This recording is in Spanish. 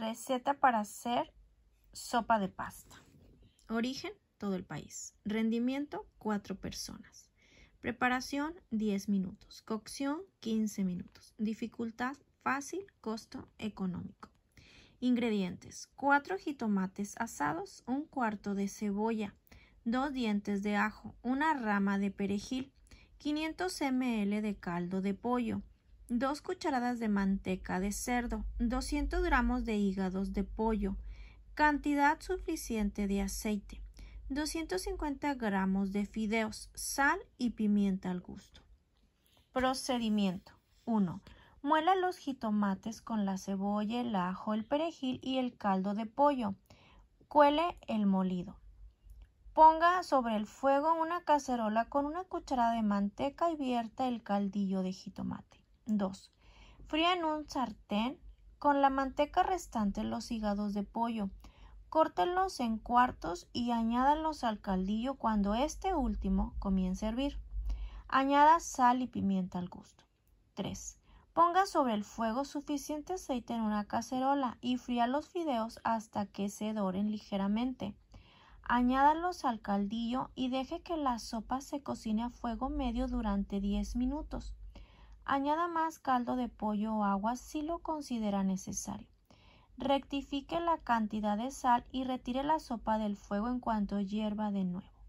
Receta para hacer sopa de pasta. Origen, todo el país. Rendimiento, 4 personas. Preparación, 10 minutos. Cocción, 15 minutos. Dificultad, fácil. Costo, económico. Ingredientes: 4 jitomates asados, un cuarto de cebolla, 2 dientes de ajo, una rama de perejil, 500 ml de caldo de pollo, 2 cucharadas de manteca de cerdo, 200 gramos de hígados de pollo, cantidad suficiente de aceite, 250 gramos de fideos, sal y pimienta al gusto. Procedimiento 1. Muela los jitomates con la cebolla, el ajo, el perejil y el caldo de pollo. Cuele el molido. Ponga sobre el fuego una cacerola con una cucharada de manteca y vierta el caldillo de jitomate. 2. Fría en un sartén con la manteca restante los hígados de pollo. Córtelos en cuartos y añádanlos al caldillo cuando este último comience a hervir. Añada sal y pimienta al gusto. 3. Ponga sobre el fuego suficiente aceite en una cacerola y fría los fideos hasta que se doren ligeramente. Añádalos al caldillo y deje que la sopa se cocine a fuego medio durante 10 minutos. Añada más caldo de pollo o agua si lo considera necesario. Rectifique la cantidad de sal y retire la sopa del fuego en cuanto hierva de nuevo.